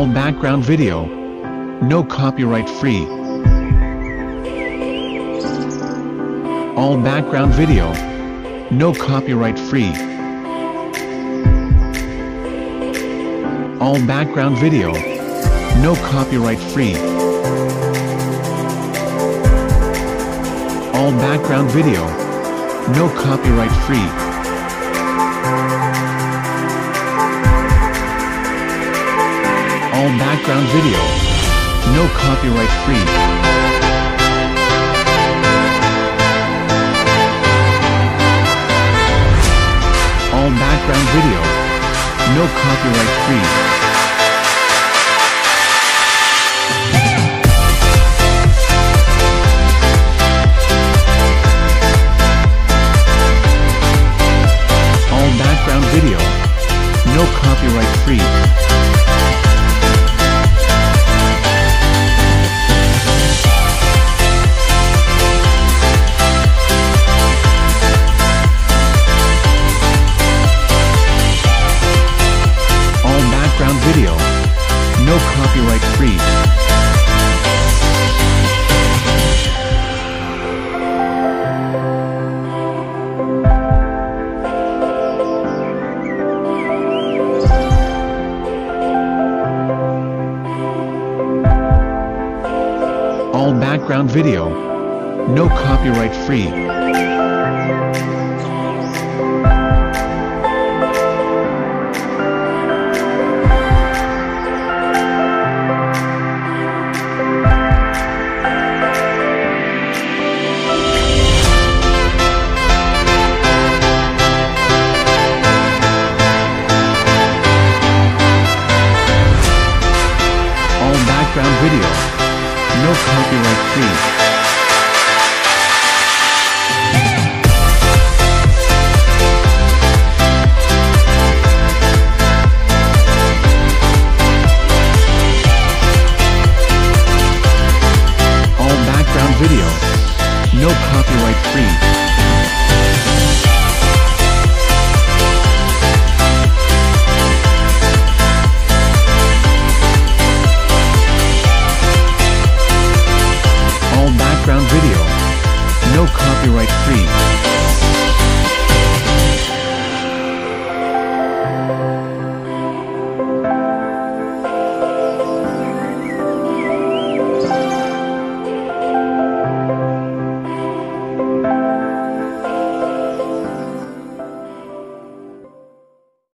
All background video. No copyright free. All background video. No copyright free. All background video. No copyright free. All background video. No copyright free. All background video. No copyright free. All background video. No copyright free. All background video. No copyright free. No copyright free. All background video. No copyright free. background video. No copyright free.